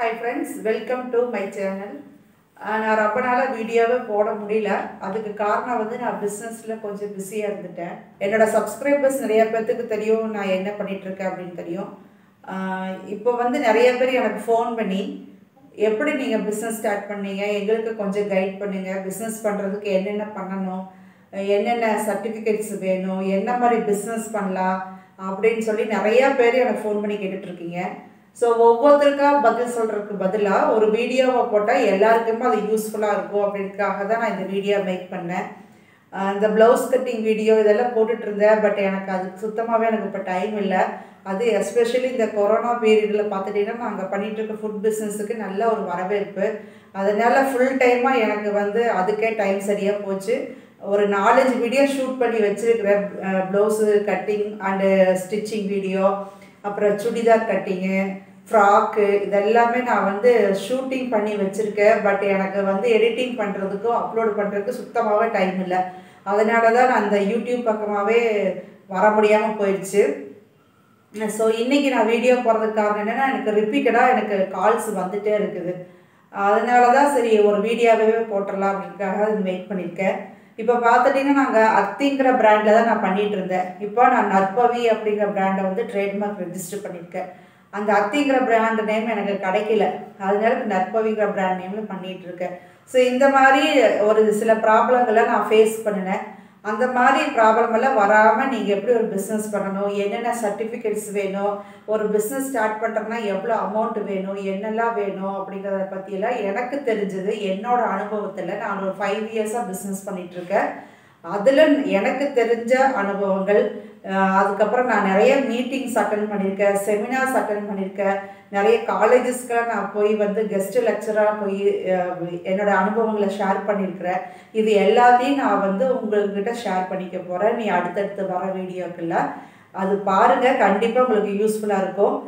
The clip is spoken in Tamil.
Hi friends welcome to my channel நான் ரொம்ப நாளாக வீடியோவே போட முடியல. அதுக்கு காரணம் வந்து நான் பிஸ்னஸில் கொஞ்சம் பிஸியாக இருந்துட்டேன். என்னோடய சப்ஸ்கிரைபர்ஸ் நிறைய பேர்த்துக்கு தெரியும் நான் என்ன பண்ணிகிட்ருக்கேன் அப்படின்னு தெரியும். இப்போ வந்து நிறைய பேர் எனக்கு ஃபோன் பண்ணி எப்படி நீங்கள் பிஸ்னஸ் ஸ்டார்ட் பண்ணீங்க? எங்களுக்கு கொஞ்சம் கைட் பண்ணுங்கள் பிஸ்னஸ் பண்ணுறதுக்கு என்னென்ன பண்ணணும்? என்னென்ன சர்டிஃபிகேட்ஸ் வேணும்? என்ன மாதிரி பிஸ்னஸ் பண்ணலாம்? அப்படின்னு சொல்லி நிறையா பேர் எனக்கு ஃபோன் பண்ணி கேட்டுட்ருக்கீங்க ஸோ ஒவ்வொருத்தருக்கா பதில் சொல்கிறதுக்கு பதிலாக ஒரு வீடியோவை போட்டால் எல்லாருக்குமே அது யூஸ்ஃபுல்லாக இருக்கும் அப்படின்றதுக்காக தான் நான் இந்த வீடியோ மேக் பண்ணேன். இந்த ப்ளவுஸ் கட்டிங் வீடியோ இதெல்லாம் போட்டுட்டு இருந்தேன். பட் எனக்கு அதுக்கு சுத்தமாகவே எனக்கு இப்போ டைம் இல்லை. அது எஸ்பெஷலி இந்த கொரோனா பீரியடில் பார்த்துட்டிங்கன்னா நாங்கள் பண்ணிகிட்டு இருக்க ஃபுட் பிஸ்னஸுக்கு நல்ல ஒரு வரவேற்பு. அதனால் ஃபுல் டைமாக எனக்கு வந்து அதுக்கே டைம் சரியாக போச்சு. ஒரு நாலஞ்சு வீடியோ ஷூட் பண்ணி வச்சுருக்கிறேன். Blouse cutting and stitching video அப்புறம் சுடிதார் கட்டிங்கு ஃப்ராக்கு இதெல்லாமே நான் வந்து ஷூட்டிங் பண்ணி வச்சுருக்கேன். பட் எனக்கு வந்து எடிட்டிங் பண்ணுறதுக்கும் அப்லோடு பண்ணுறதுக்கு சுத்தமாகவே டைம் இல்லை. அதனால தான் நான் அந்த யூடியூப் பக்கமாகவே வர முடியாமல் போயிடுச்சு ஸோ இன்றைக்கி நான் வீடியோ போகிறதுக்கு காரணம் என்னென்னா எனக்கு ரிப்பீட்டடாக எனக்கு கால்ஸ் வந்துகிட்டே இருக்குது. அதனால தான் சரி ஒரு வீடியோவே போட்டுடலாம் அப்படின்றக்காக அது வெயிட் பண்ணியிருக்கேன். இப்போ பார்த்துட்டிங்கன்னா நாங்கள் அத்திங்கிற பிராண்டில் தான் நான் பண்ணிகிட்டு இருந்தேன். இப்போ நான் நற்பவி அப்படிங்கிற பிராண்டை வந்து ட்ரேட்மார்க் ரெஜிஸ்டர் பண்ணியிருக்கேன். அந்த அத்திங்கிற பிராண்ட் நேம் எனக்கு கிடைக்கல. அதனால இப்ப நற்பவிங்கிற பிராண்ட் நேமில் பண்ணிகிட்ருக்கேன் ஸோ இந்த மாதிரி ஒரு சில ப்ராப்ளங்களை நான் ஃபேஸ் பண்ணினேன். அந்த மாதிரி ப்ராப்ளம் எல்லாம் வராமல் நீங்கள் எப்படி ஒரு பிஸ்னஸ் பண்ணணும்? என்னென்ன சர்டிஃபிகேட்ஸ் வேணும்? ஒரு பிஸ்னஸ் ஸ்டார்ட் பண்ணுறதுனா எவ்வளோ அமௌண்ட் வேணும்? என்னெல்லாம் வேணும்? அப்படிங்கிறத பற்றியெல்லாம் எனக்கு தெரிஞ்சது. என்னோட அனுபவத்தில் நான் ஒரு ஃபைவ் இயர்ஸாக பிஸ்னஸ் பண்ணிகிட்ருக்கேன் அதில் எனக்கு தெரிஞ்ச அனுபவங்கள் அதுக்கப்புறம் நான் நிறைய மீட்டிங்ஸ் அட்டன் பண்ணியிருக்கேன் செமினார்ஸ் அட்டன் பண்ணியிருக்கேன். நிறைய காலேஜஸ்க்கெலாம் நான் போய் வந்து கெஸ்ட் லெக்சராக போய் என்னோட அனுபவங்களை ஷேர் பண்ணியிருக்கிறேன். இது எல்லாத்தையும் நான் வந்து உங்கள்கிட்ட ஷேர் பண்ணிக்க போகிறேன் நீ அடுத்தடுத்து வர வீடியோக்கெல்லாம். அது பாருங்கள் கண்டிப்பாக உங்களுக்கு யூஸ்ஃபுல்லாக இருக்கும்.